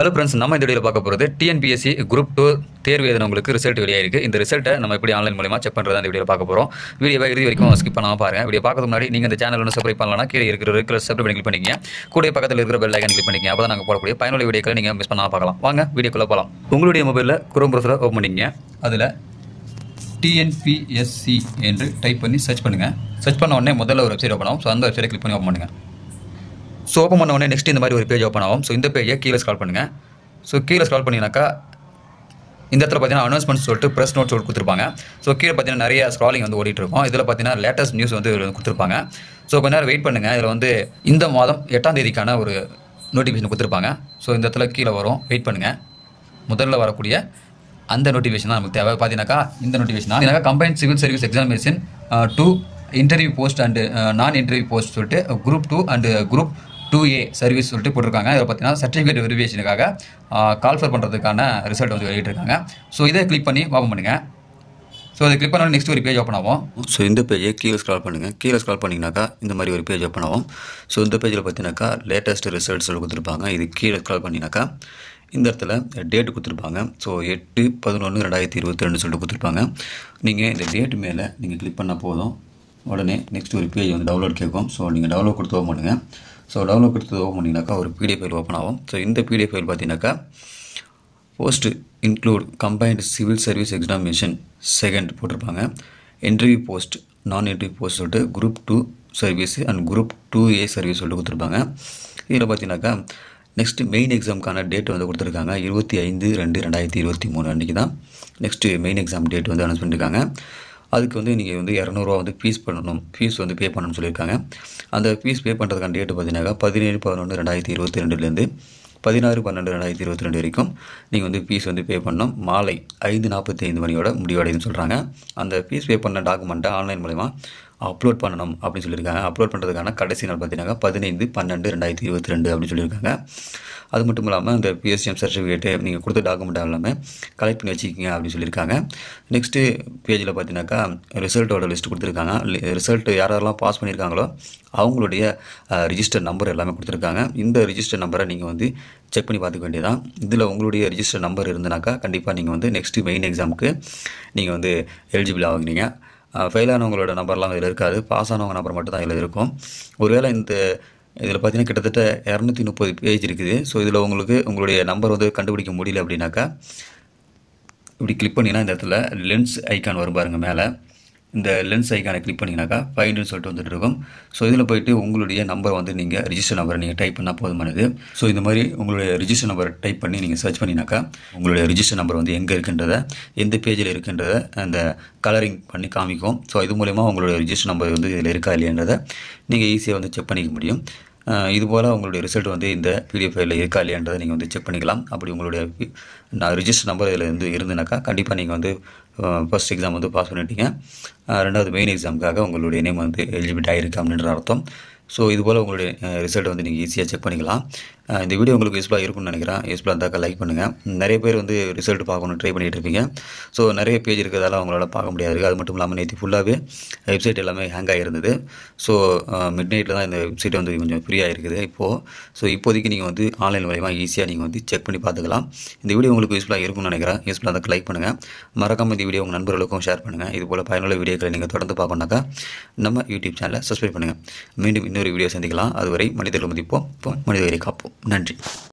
Hello friends நம்ம இந்த வீடியோவில் பார்க்க போகிறது டிஎன்பிஎஸ்சி குரூப் டூ தேர்வு எழுதினவங்களுக்கு ரிசல்ட் வெளியாயிருக்கு. இந்த ரிசல்ட்டை நம்ம எப்படி ஆன்லைன் மூலமா செக் பண்ணுறது அந்த வீடியோவில் பார்க்க போகிறோம் வீடியோவை இறுதி வரைக்கும் ஸ்கிப் பண்ணாமல் பாருங்க. வீடியோ பார்க்கறது முன்னாடி நீங்கள் இந்த சேனல் ஒன்று சப்ஸ்கிரைப் பண்ணலாம் கீழே இருக்கிற இருக்கிற சப்ஸ்கிரைப் பண்ணி கிளிக் பண்ணிக்கங்க. கூட பக்கத்தில் இருக்கிற பெல் ஐக்கன் கிளிக் பண்ணிங்க அப்போ தான் நாங்கள் போடக்கூடிய பயனுள்ள வீடியோக்களை நீங்கள் மிஸ் பண்ணாமல் பார்க்கலாம். வாங்க வீடியோக்குள்ளே போகலாம் உங்களுடைய மொபைலில் குரோம் ப்ரௌசரை ஓப்பன் பண்ணிக்கங்க. அதில் டிஎன்பிஎஸ்சி என்று டைப் பண்ணி சர்ச் பண்ணுங்கள் சர்ச் பண்ண உடனே முதல்ல ஒரு வெப்சைட் ஓப்பன் ஆகும். ஸோ அந்த வெப்சைட்டை கிளிக் பண்ணி ஓப்பன் பண்ணுங்கள் ஸோ ஓப்பன் பண்ண உடனே நெக்ஸ்ட் இந்த மாதிரி ஒரு பேஜ் ஓப்பன் ஆகும். ஸோ இந்த பேஜை கீழே ஸ்க்ரால் பண்ணுங்கள் ஸோ கீழே ஸ்க்ரால் பண்ணிங்கனாக்கா இந்த இடத்துல பார்த்தீங்கன்னா அனௌன்ஸ்மெண்ட் சொல்லிட்டு ப்ரெஸ் நோட் சொல்லிட்டு கொடுத்துருப்பாங்க. ஸோ கீழே பார்த்தீங்கன்னா நிறைய ஸ்க்ராலிங் வந்து ஓடிட்டு இருக்கும். இதில் பார்த்தீங்கன்னா லேட்டஸ்ட் நியூஸ் வந்து கொடுத்துருப்பாங்க. ஸோ கொஞ்ச நேரம் வெயிட் பண்ணுங்கள் இதில் வந்து இந்த மாதம் எட்டாம் தேதிக்கான ஒரு நோட்டிஃபிகேஷன் கொடுத்துருப்பாங்க. ஸோ இந்த இடத்துல கீழே வரும். வெயிட் பண்ணுங்கள் முதல்ல வரக்கூடிய அந்த நோட்டிஃபிகேஷன் தான் நமக்கு தேவை. பார்த்தீங்கன்னாக்கா இந்த நோட்டிஃபிகேஷன் தான். Combined civil service examination two interview post and non interview post சொல்லிட்டு group two and group two A service சொல்லிட்டு போட்டிருக்காங்க. இதில் பார்த்தீங்கன்னா சர்டிஃபிகேட் வெரிஃபிகேஷனுக்காக கால்ஃபர் பண்ணுறதுக்கான ரிசல்ட் வந்து வெளியிட்டிருக்காங்க. ஸோ இதை கிளிக் பண்ணி ஓப்பன் பண்ணுங்கள் ஸோ அதை கிளிக் பண்ணாலும் நெக்ஸ்ட் ஒரு பேஜ் ஓப்பன் ஆகும். ஸோ இந்த பேஜை கீழே ஸ்க்ரால் பண்ணுங்கள் கீழே ஸ்க்ரால் பண்ணிங்கனாக்கா இந்த மாதிரி ஒரு பேஜ் ஓப்பன் ஆகும். ஸோ இந்த பேஜில் பார்த்தீங்கன்னாக்கா லேட்டஸ்ட் ரிசல்ட்ஸ் கொடுத்துருப்பாங்க. இது கீழே ஸ்க்ரால் பண்ணினாக்கா இந்த இடத்துல டேட் கொடுத்துருப்பாங்க. ஸோ எட்டு பதினொன்று ரெண்டாயிரத்தி இருபத்தி ரெண்டு சொல்லிட்டு கொடுத்துருப்பாங்க. நீங்கள் இந்த டேட் மேலே நீங்கள் கிளிக் பண்ணால் போதும். உடனே நெக்ஸ்ட் ஒரு பேஜ் வந்து டவுன்லோட் கேட்கும். ஸோ நீங்கள் டவுன்லோட் கொடுத்து ஓப்பன் பண்ணுங்கள் ஸோ டவுன்லோட் கொடுத்து ஓப்பன் பண்ணிங்கனாக்கா ஒரு பிடிஎஃப் ஃபைல் ஓப்பன் ஆகும். ஸோ இந்த பிடிஎஃப் ஃபைல் பார்த்தீங்கன்னாக்கா post include combined civil service examination second போட்டிருப்பாங்க. Interview post non interview post சொல்லிட்டு group two service and group two A service சொல்லிட்டு கொடுத்துருப்பாங்க. இதில் பார்த்தீங்கன்னாக்கா நெக்ஸ்ட்டு மெயின் எக்ஸாமுக்கான டேட் வந்து கொடுத்துருக்காங்க. இருபத்தி ஐந்து ரெண்டு ரெண்டாயிரத்தி இருபத்தி மூணு அன்றைக்கி தான் நெக்ஸ்ட்டு மெயின் எக்ஸாம் டேட் வந்து அனௌன்ஸ் பண்ணியிருக்காங்க அதுக்கு வந்து நீங்கள் வந்து இரநூறுவா வந்து ஃபீஸ் பண்ணணும். ஃபீஸ் வந்து பே பண்ணணும்னு சொல்லியிருக்காங்க. அந்த ஃபீஸ் பே பண்ணுறதுக்கான டேட்டு பார்த்தீங்கன்னாக்கா பதினேழு பதினொன்று ரெண்டாயிரத்தி இருபத்தி ரெண்டுலேருந்து பதினாறு பன்னெண்டு ரெண்டாயிரத்தி இருபத்தி ரெண்டு வரைக்கும் நீங்கள் வந்து ஃபீஸ் வந்து பே பண்ணணும். மாலை ஐந்து நாற்பத்தி ஐந்து மணியோட முடிவடையுதுன்னு சொல்கிறாங்க அந்த ஃபீஸ் பே பண்ண டாக்குமெண்ட்டை ஆன்லைன் மூலிமா அப்லோட் பண்ணணும் அப்படின்னு சொல்லியிருக்காங்க. அப்லோட் பண்ணுறதுக்கான கடைசி நாள் பார்த்தீங்கன்னா பதினைந்து பன்னெண்டு ரெண்டாயிரத்தி இருபத்தி ரெண்டு அப்படின்னு சொல்லியிருக்காங்க. அது மட்டும் இல்லாமல் இந்த பிஎஸ்சிஎம் சர்டிஃபிகேட்டு நீங்கள் கொடுத்த டாக்குமெண்ட் எல்லாமே கலெக்ட் பண்ணி வச்சுக்கிங்க அப்படின்னு சொல்லியிருக்காங்க. நெக்ஸ்ட்டு பேஜில் பார்த்தீங்கன்னாக்கா ரிசல்ட்டோட லிஸ்ட் கொடுத்துருக்காங்க. ரிசல்ட் யாரெல்லாம் பாஸ் பண்ணியிருக்காங்களோ அவங்களுடைய ரிஜிஸ்டர் நம்பர் எல்லாமே கொடுத்துருக்காங்க. இந்த ரிஜிஸ்டர் நம்பரை நீங்கள் வந்து செக் பண்ணி பார்த்துக்க வேண்டியதான் இதில் உங்களுடைய ரிஜிஸ்டர் நம்பர் இருந்தனாக்கா கண்டிப்பாக நீங்கள் வந்து நெக்ஸ்ட்டு மெயின் எக்ஸாமுக்கு நீங்கள் வந்து எலிஜிபிள் ஆகுறீங்க ஃபெயில் ஆனவங்களோட நம்பர்லாம் இதில் இருக்காது. பாஸ் ஆனவங்க நம்பர் மட்டும் தான் இதில் இருக்கும். ஒருவேளை இந்த இதில் பார்த்தீங்கன்னா கிட்டத்தட்ட இரநூத்தி முப்பது பேஜ் இருக்குது. ஸோ இதில் உங்களுக்கு உங்களுடைய நம்பர் வந்து கண்டுபிடிக்க முடியல அப்படின்னாக்கா இப்படி கிளிக் பண்ணிங்கன்னா இந்த இடத்துல லென்ஸ் ஐக்கான் வரும் பாருங்கள் மேலே. இந்த லென்ஸ் ஐக்கானை கிளிக் பண்ணிங்கனாக்கா ஃபைண்டுன்னு சொல்லிட்டு வந்துட்டு இருக்கும். ஸோ இதில் போயிட்டு உங்களுடைய நம்பர் வந்து நீங்கள் ரிஜிஸ்டர் நம்பரை நீங்கள் டைப் பண்ணால் போதுமானது. ஸோ இந்த மாதிரி உங்களுடைய ரிஜிஸ்டர் நம்பரை டைப் பண்ணி நீங்கள் சர்ச் பண்ணினாக்கா உங்களுடைய ரிஜிஸ்டர் நம்பர் வந்து எங்கே இருக்கின்றத எந்த பேஜில் இருக்கின்றத அந்த கலரிங் பண்ணி காமிக்கும். ஸோ இது மூலயமா உங்களுடைய ரிஜிஸ்டர் நம்பர் வந்து இதில் இருக்கா இல்லையன்றதை நீங்கள் ஈஸியாக வந்து செக் பண்ணிக்க முடியும். இதுபோல் உங்களுடைய ரிசல்ட் வந்து இந்த பிடிஎஃப் ஃபைலில் இருக்கா இல்லையான்றதை நீங்கள் வந்து செக் பண்ணிக்கலாம். அப்படி உங்களுடைய நான் ரிஜிஸ்டர் நம்பர் இதில் இருந்து இருந்துனாக்கா கண்டிப்பாக நீங்கள் வந்து ஃபஸ்ட் எக்ஸாம் வந்து பாஸ் பண்ணிட்டீங்க. ரெண்டாவது மெயின் எக்ஸாமுக்காக உங்களுடைய நேம் வந்து எலிஜிபிலிட்டி ஆகிருக்கு அப்படின்ற அர்த்தம். ஸோ இது போல் உங்களுடைய ரிசல்ட் வந்து நீங்கள் ஈஸியாக செக் பண்ணிக்கலாம். இந்த வீடியோ உங்களுக்கு யூஸ்ஃபுல்லாக இருக்கும்னு நினைக்கிறேன். யூஸ்ஃபுல்லாக இருந்தாக்கா லைக் பண்ணுங்கள் நிறைய பேர் வந்து ரிசல்ட் பார்க்கணும் ட்ரை பண்ணிகிட்டு இருப்பீங்க. ஸோ நிறைய பேஜ் இருக்கிறதால அவங்களால பார்க்க முடியாது அது மட்டும் இல்லாமல் நேற்று ஃபுல்லாகவே வெப்சைட் எல்லாமே ஹேங் ஆகிருந்தது ஸோ மிட் நைட்டில் தான் இந்த வெப்சைட் வந்து கொஞ்சம் ஃப்ரீயாக இருக்குது இப்போது ஸோ இப்போதைக்கு நீங்கள் வந்து ஆன்லைன் மூலயமா ஈஸியாக நீங்கள் வந்து செக் பண்ணி பார்த்துக்கலாம். இந்த வீடியோ உங்களுக்கு யூஸ்ஃபுல்லாக இருக்கும்னு நினைக்கிறேன். யூஸ்ஃபுல்லாக இருந்தால் லைக் பண்ணுங்கள் மறக்காமல் இந்த வீடியோ உங்கள் நண்பர்களுக்கும் ஷேர் பண்ணுங்கள் இது போல் பயனுள்ள வீடியோ வீடியோக்களை நீங்கள் தொடர்ந்து பார்க்கணுனாக்கா நம்ம யூடியூப் சேனலை சப்ஸ்கிரைப் பண்ணுங்கள் மீண்டும் இன்னொரு வீடியோ சந்திக்கலாம். அதுவரை மனிதர்கள் மதிப்போம். மனிதர்களை காப்போம். நன்றி.